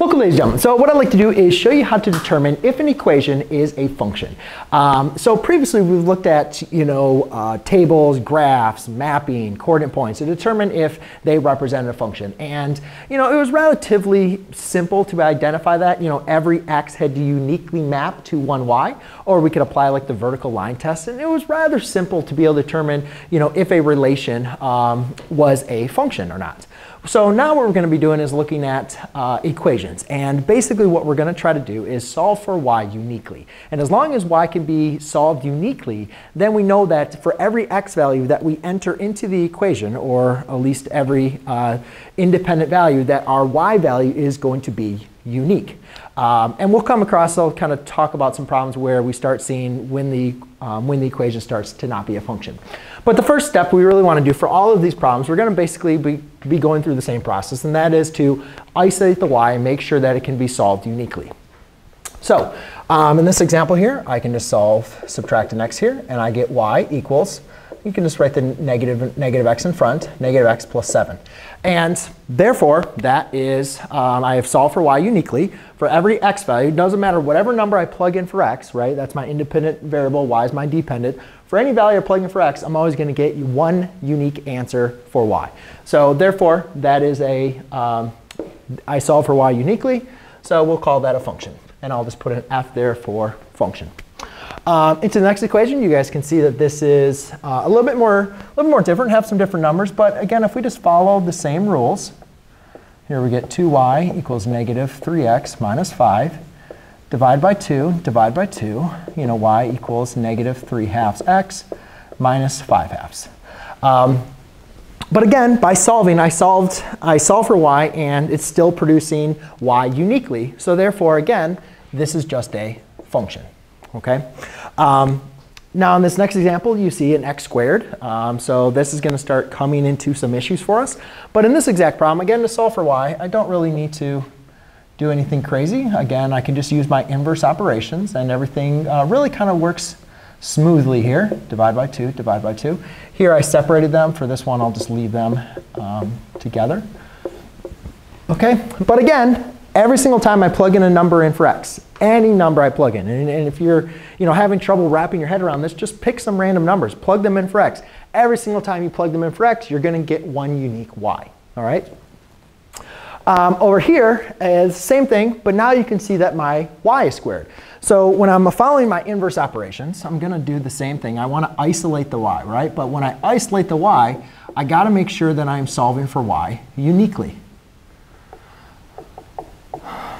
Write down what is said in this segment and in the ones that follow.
Welcome, ladies and gentlemen. So what I'd like to do is show you how to determine if an equation is a function. Um, so previously we've looked at, you know, uh, tables, graphs, mapping, coordinate points to determine if they represent a function. And, you know, it was relatively simple to identify that. You know, every x had to uniquely map to one y, or we could apply like the vertical line test. And it was rather simple to be able to determine, you know, if a relation um, was a function or not. So now what we're going to be doing is looking at uh, equations. And basically what we're going to try to do is solve for y uniquely. And as long as y can be solved uniquely, then we know that for every x value that we enter into the equation, or at least every uh, independent value, that our y value is going to be unique. Um, and we'll come across, I'll kind of talk about some problems where we start seeing when the, um, when the equation starts to not be a function. But the first step we really want to do for all of these problems, we're going to basically be, be going through the same process, and that is to isolate the y and make sure that it can be solved uniquely. So um, in this example here, I can just solve, subtract an x here, and I get y equals you can just write the negative, negative x in front, negative x plus 7. And therefore, that is, um, I have solved for y uniquely. For every x value, doesn't matter whatever number I plug in for x, right? That's my independent variable, y is my dependent. For any value I plug in for x, I'm always going to get one unique answer for y. So therefore, that is a, um, I solve for y uniquely, so we'll call that a function. And I'll just put an f there for function. Um, into the next equation, you guys can see that this is uh, a little bit more, a little more different, have some different numbers. But again, if we just follow the same rules, here we get 2y equals negative 3x minus 5. Divide by 2, divide by 2. You know, y equals negative 3 halves x minus 5 halves. Um, but again, by solving, I solved, I solved for y, and it's still producing y uniquely. So therefore, again, this is just a function okay? Um, now in this next example, you see an x squared. Um, so this is going to start coming into some issues for us. But in this exact problem, again, to solve for y, I don't really need to do anything crazy. Again, I can just use my inverse operations, and everything uh, really kind of works smoothly here. Divide by 2, divide by 2. Here I separated them. For this one, I'll just leave them um, together. Okay, but again, every single time I plug in a number in for x, any number I plug in. And, and, if you're you know, having trouble wrapping your head around this, just pick some random numbers, plug them in for x. Every single time you plug them in for x, you're going to get one unique y. All right? Um, over here is the same thing, but now you can see that my y is squared. So when I'm following my inverse operations, I'm going to do the same thing. I want to isolate the y, right? But when I isolate the y, I got to make sure that I'm solving for y uniquely.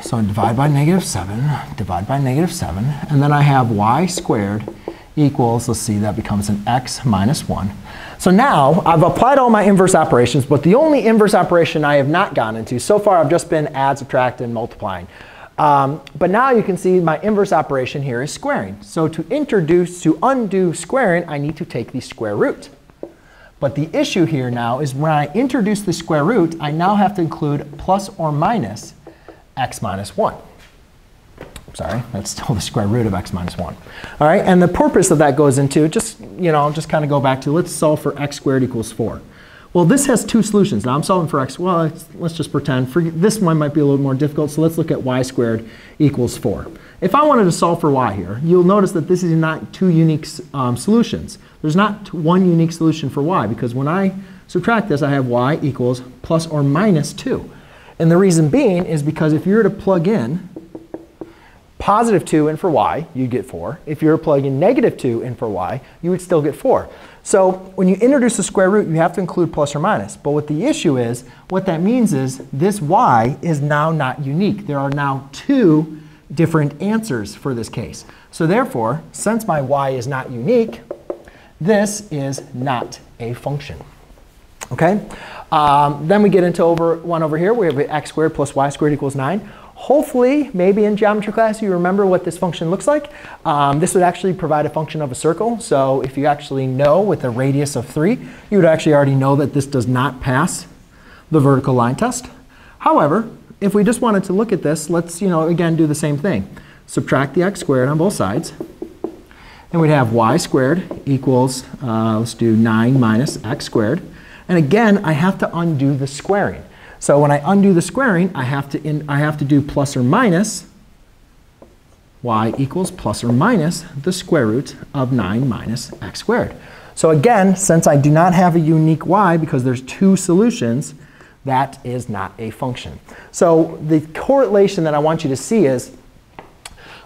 So divide by negative 7, divide by negative 7, and then I have y squared equals, let's see, that becomes an x minus 1. So now I've applied all my inverse operations, but the only inverse operation I have not gone into, so far I've just been add, subtract, and multiplying. Um, but now you can see my inverse operation here is squaring. So to introduce, to undo squaring, I need to take the square root. But the issue here now is when I introduce the square root, I now have to include plus or minus x minus 1. Sorry, that's still the square root of x minus 1. All right, and the purpose of that goes into just, you know, just kind of go back to let's solve for x squared equals 4. Well, this has two solutions. Now I'm solving for x. Well, let's just pretend. For, this one might be a little more difficult, so let's look at y squared equals 4. If I wanted to solve for y here, you'll notice that this is not two unique um, solutions. There's not one unique solution for y, because when I subtract this, I have y equals plus or minus 2. And the reason being is because if you were to plug in positive 2 in for y, you'd get 4. If you were to plug in negative 2 in for y, you would still get 4. So when you introduce the square root, you have to include plus or minus. But what the issue is, what that means is this y is now not unique. There are now two different answers for this case. So therefore, since my y is not unique, this is not a function. Okay? Um, then we get into over one over here. We have x squared plus y squared equals 9. Hopefully, maybe in geometry class, you remember what this function looks like. Um, this would actually provide a function of a circle. So if you actually know with a radius of 3, you would actually already know that this does not pass the vertical line test. However, if we just wanted to look at this, let's, you know, again, do the same thing. Subtract the x squared on both sides. And we'd have y squared equals, uh, let's do 9 minus x squared. And again, I have to undo the squaring. So when I undo the squaring, I have to, in, I have to do plus or minus y equals plus or minus the square root of 9 minus x squared. So again, since I do not have a unique y because there's two solutions, that is not a function. So the correlation that I want you to see is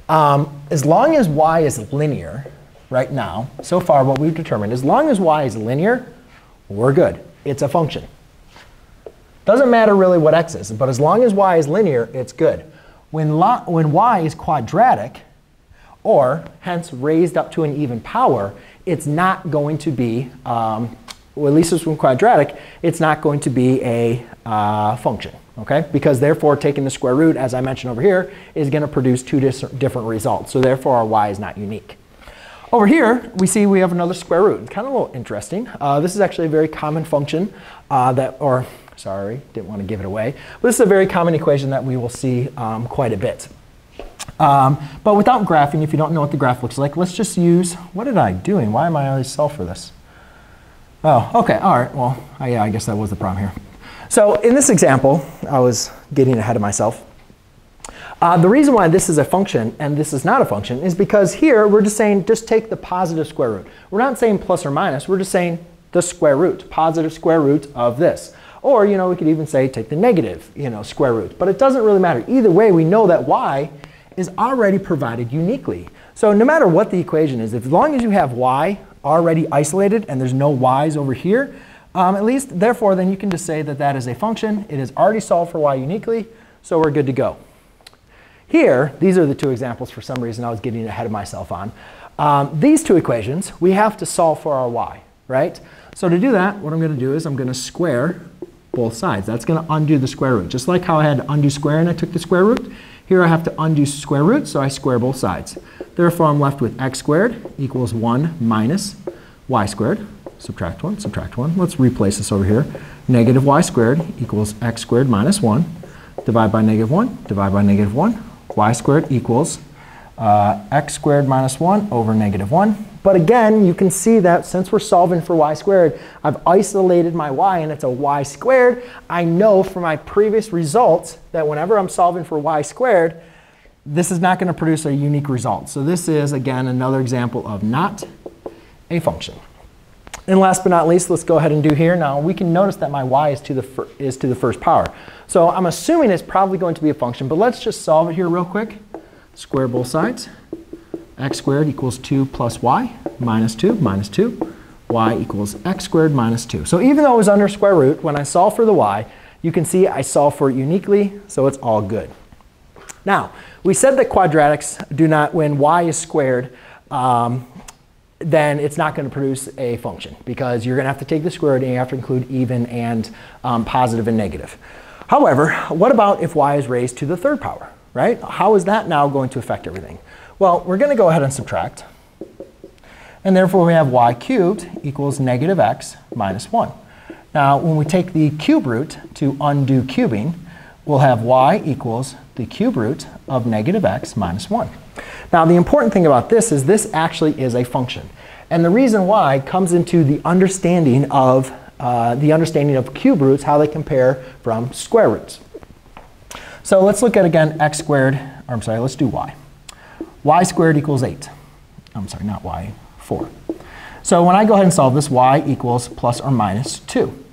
um, as long as y is linear right now, so far what we've determined, as long as y is linear, we're good. It's a function. Doesn't matter really what x is, but as long as y is linear, it's good. When, when y is quadratic, or hence raised up to an even power, it's not going to be, um, well, at least it's when quadratic, it's not going to be a uh, function, okay? Because therefore, taking the square root, as I mentioned over here, is going to produce two different results. So therefore, our y is not unique. Over here, we see we have another square root. Kind of a little interesting. Uh, this is actually a very common function uh, that, or sorry, didn't want to give it away. But this is a very common equation that we will see um, quite a bit. Um, but without graphing, if you don't know what the graph looks like, let's just use, what did I doing? Why am I always solve for this? Oh, OK, all right, well, I, yeah, I guess that was the problem here. So in this example, I was getting ahead of myself. Uh, the reason why this is a function and this is not a function is because here we're just saying just take the positive square root. We're not saying plus or minus, we're just saying the square root, positive square root of this. Or, you know, we could even say take the negative, you know, square root. But it doesn't really matter. Either way, we know that y is already provided uniquely. So no matter what the equation is, as long as you have y already isolated and there's no y's over here, um, at least, therefore, then you can just say that that is a function. It is already solved for y uniquely, so we're good to go. Here, these are the two examples for some reason I was getting ahead of myself on. Um, these two equations, we have to solve for our y, right? So to do that, what I'm going to do is I'm going to square both sides. That's going to undo the square root. Just like how I had to undo square and I took the square root, here I have to undo square root, so I square both sides. Therefore, I'm left with x squared equals 1 minus y squared. Subtract 1, subtract 1. Let's replace this over here. Negative y squared equals x squared minus 1. Divide by negative 1, divide by negative 1. Y squared equals uh, x squared minus 1 over negative 1. But again, you can see that since we're solving for y squared, I've isolated my y and it's a y squared. I know from my previous results that whenever I'm solving for y squared, this is not going to produce a unique result. So this is, again, another example of not a function. And last but not least, let's go ahead and do here. Now, we can notice that my y is to the, is to the first power. So I'm assuming it's probably going to be a function, but let's just solve it here real quick. Square both sides x squared equals 2 plus y minus 2 minus 2. y equals x squared minus 2. So even though it was under square root, when I solve for the y, you can see I solve for it uniquely, so it's all good. Now, we said that quadratics do not, when y is squared, um, then it's not going to produce a function because you're going to have to take the square root and you have to include even and um, positive and negative. However, what about if y is raised to the third power, right? How is that now going to affect everything? Well, we're going to go ahead and subtract. And therefore, we have y cubed equals negative x minus 1. Now, when we take the cube root to undo cubing, we'll have y equals the cube root of negative x minus 1. Now, the important thing about this is this actually is a function. And the reason why comes into the understanding of uh, the understanding of cube roots, how they compare from square roots. So let's look at, again, x squared, or I'm sorry, let's do y y squared equals 8. I'm sorry, not y, 4. So when I go ahead and solve this, y equals plus or minus 2.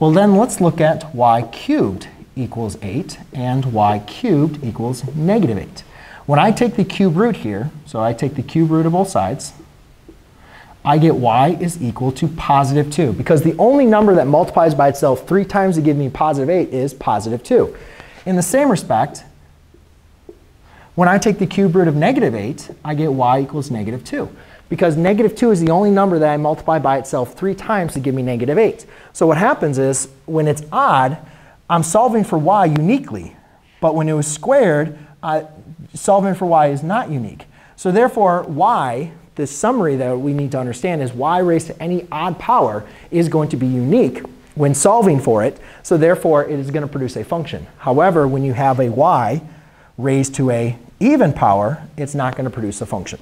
Well, then let's look at y cubed equals 8 and y cubed equals negative 8. When I take the cube root here, so I take the cube root of both sides, I get y is equal to positive 2 because the only number that multiplies by itself three times to give me positive 8 is positive 2. In the same respect, when I take the cube root of negative 8, I get y equals negative 2. Because negative 2 is the only number that I multiply by itself three times to give me negative 8. So what happens is, when it's odd, I'm solving for y uniquely. But when it was squared, uh, solving for y is not unique. So therefore, y, the summary that we need to understand is y raised to any odd power is going to be unique when solving for it. So therefore, it is going to produce a function. However, when you have a y raised to a even power, it's not going to produce a function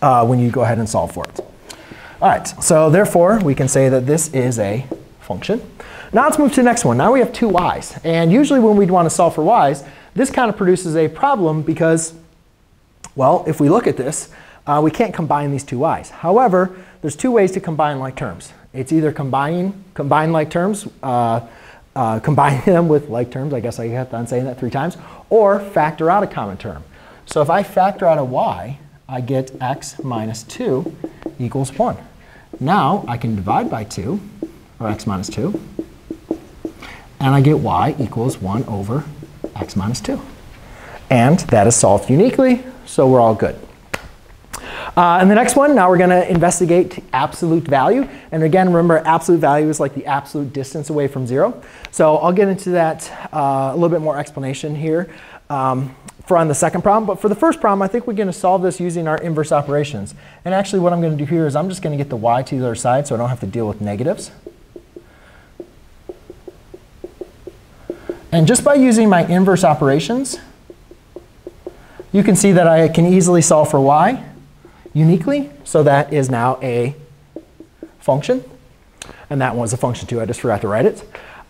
uh, when you go ahead and solve for it. All right, so therefore, we can say that this is a function. Now let's move to the next one. Now we have two y's. And usually when we'd want to solve for y's, this kind of produces a problem because, well, if we look at this, uh, we can't combine these two y's. However, there's two ways to combine like terms. It's either combining combine like terms, uh, uh, combining them with like terms, I guess I have on saying that three times, or factor out a common term. So if I factor out a y, I get x minus 2 equals 1. Now I can divide by 2, or x minus 2, and I get y equals 1 over x minus 2. And that is solved uniquely, so we're all good. Uh, and the next one, now we're going to investigate absolute value. And again, remember, absolute value is like the absolute distance away from 0. So I'll get into that uh, a little bit more explanation here um, for on the second problem. But for the first problem, I think we're going to solve this using our inverse operations. And actually, what I'm going to do here is I'm just going to get the y to the other side so I don't have to deal with negatives. And just by using my inverse operations, you can see that I can easily solve for y uniquely. So that is now a function. And that was a function too. I just forgot to write it.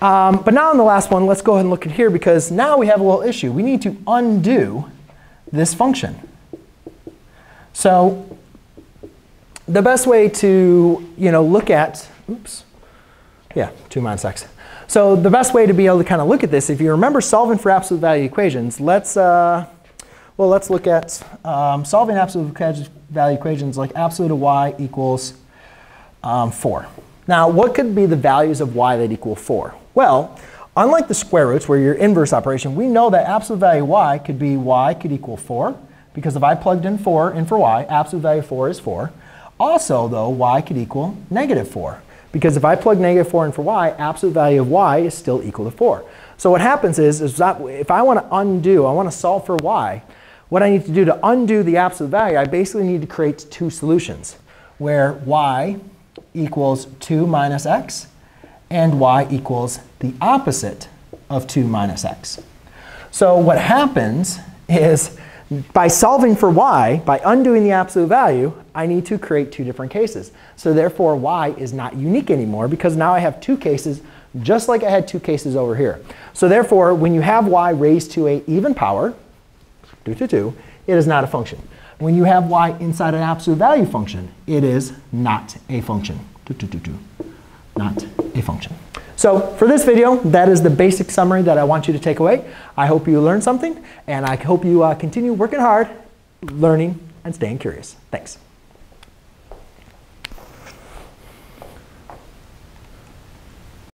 Um, but now on the last one, let's go ahead and look at here because now we have a little issue. We need to undo this function. So the best way to you know, look at, oops, yeah, 2 minus x. So the best way to be able to kind of look at this, if you remember solving for absolute value equations, let's, uh, well, let's look at um, solving absolute value equations like absolute of y equals um, 4. Now, what could be the values of y that equal 4? Well, unlike the square roots where your inverse operation, we know that absolute value y could be y could equal 4 because if I plugged in 4 in for y, absolute value 4 is 4. Also, though, y could equal negative 4 because if I plug negative 4 in for y, absolute value of y is still equal to 4. So what happens is, is that if I want to undo, I want to solve for y, what I need to do to undo the absolute value, I basically need to create two solutions where y equals 2 minus x and y equals the opposite of 2 minus x. So what happens is by solving for y, by undoing the absolute value, I need to create two different cases. So therefore, y is not unique anymore because now I have two cases just like I had two cases over here. So therefore, when you have y raised to a even power, 2 to 2, it is not a function. When you have y inside an absolute value function, it is not a function. 2, 2, 2, 2. Not a function. So for this video, that is the basic summary that I want you to take away. I hope you learned something, and I hope you uh, continue working hard, learning, and staying curious. Thanks.